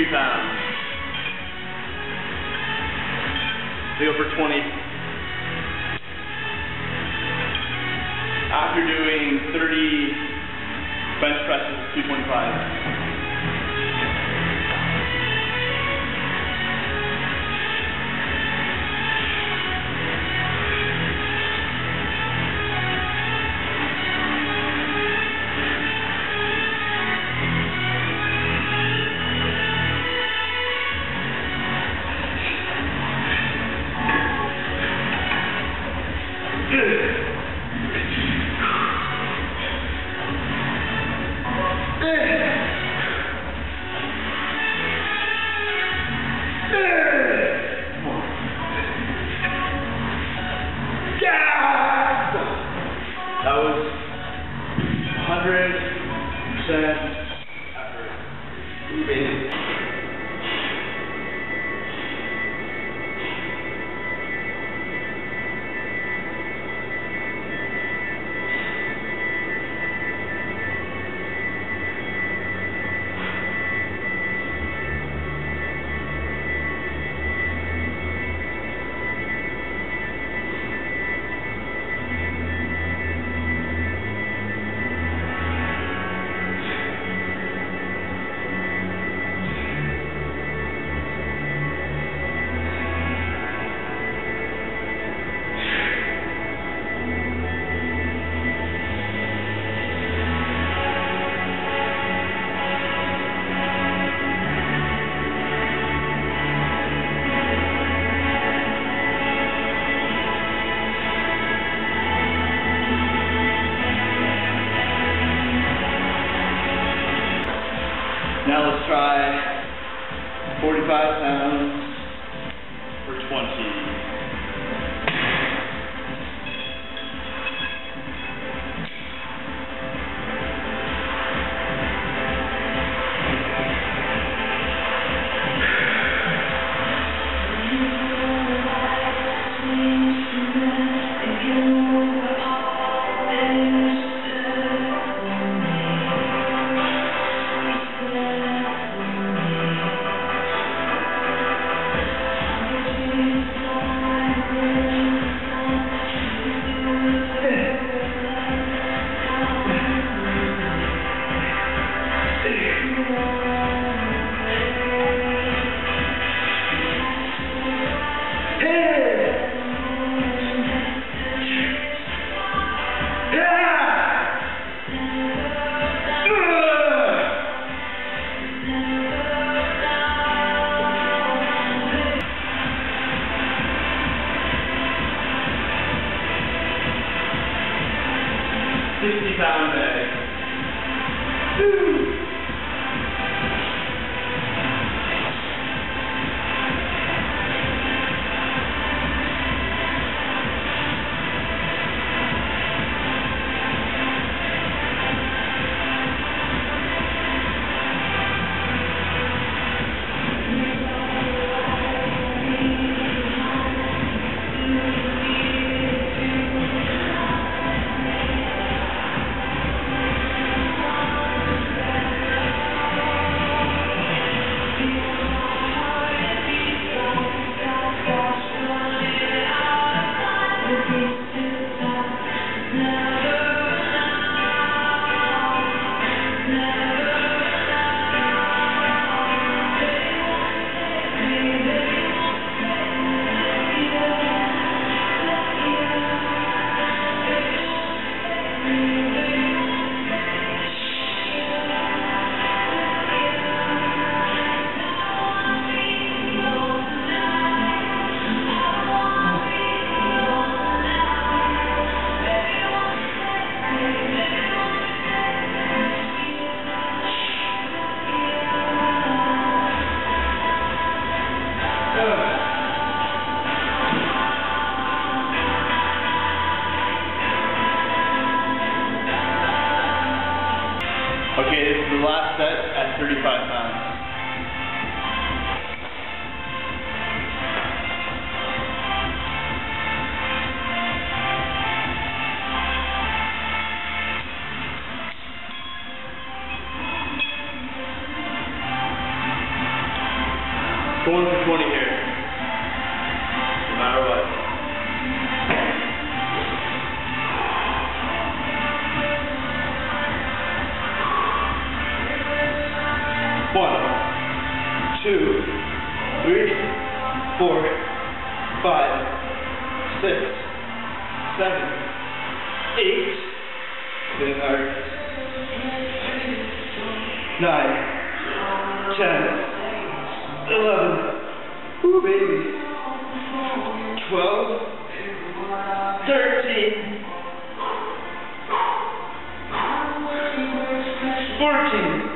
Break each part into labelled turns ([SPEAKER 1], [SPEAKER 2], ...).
[SPEAKER 1] 53 pounds. They go for 20. After doing 30 bench presses, 225. That was 100% try 45 set at 35 pounds. 10, 11, ooh baby, 12, 13, 14,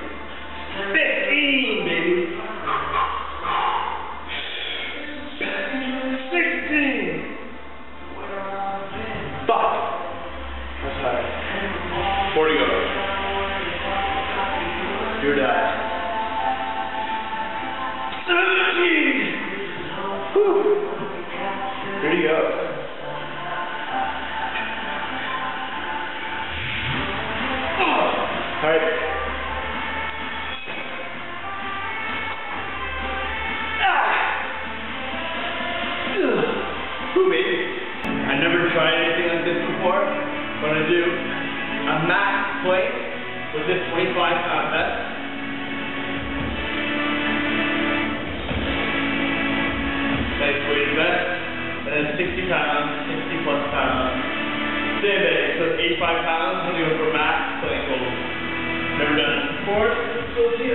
[SPEAKER 1] with this 25 uh, pound vest. Nice weighted vest, and then 60 pounds, 60 plus pounds. Same day, so it's 85 pounds, I'm gonna go for max goals. Never done before, so see